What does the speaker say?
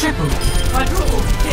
Triple. Quadruple.